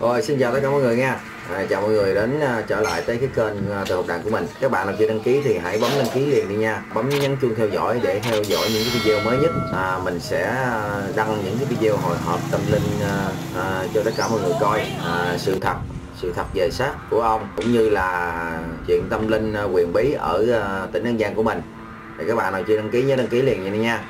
Rồi xin chào tất cả mọi người nha. À, Chào mọi người đến à, trở lại tới cái kênh à, từ học đàn của mình. Các bạn nào chưa đăng ký thì hãy bấm đăng ký liền đi nha. Bấm nhấn chuông theo dõi để theo dõi những cái video mới nhất. À, Mình sẽ à, đăng những cái video hồi hộp tâm linh à, à, cho tất cả mọi người coi. À, Sự thật sự thật về xác của ông cũng như là chuyện tâm linh à, quyền bí ở à, tỉnh An Giang của mình. Thì các bạn nào chưa đăng ký nhớ đăng ký liền đi nha.